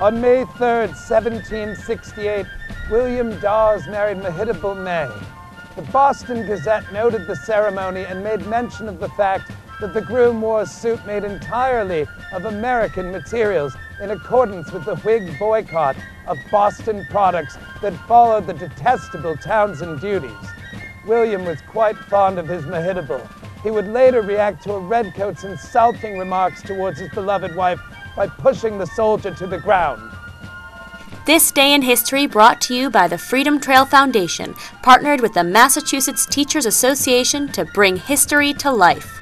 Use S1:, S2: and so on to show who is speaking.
S1: On May 3rd, 1768, William Dawes married Mehitable May. The Boston Gazette noted the ceremony and made mention of the fact that the groom wore a suit made entirely of American materials in accordance with the Whig boycott of Boston products that followed the detestable Townshend duties. William was quite fond of his Mehitable. He would later react to a redcoat's insulting remarks towards his beloved wife by pushing the soldier to the ground.
S2: This Day in History brought to you by the Freedom Trail Foundation, partnered with the Massachusetts Teachers Association to bring history to life.